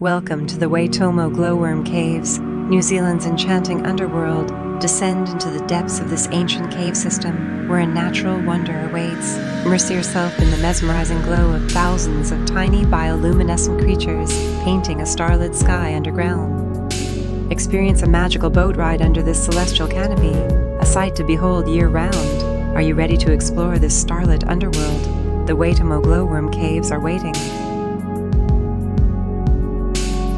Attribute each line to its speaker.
Speaker 1: Welcome to the Waitomo Glowworm Caves, New Zealand's enchanting underworld. Descend into the depths of this ancient cave system where a natural wonder awaits. Immerse yourself in the mesmerizing glow of thousands of tiny bioluminescent creatures painting a starlit sky underground. Experience a magical boat ride under this celestial canopy, a sight to behold year round. Are you ready to explore this starlit underworld? The Waitomo Glowworm Caves are waiting.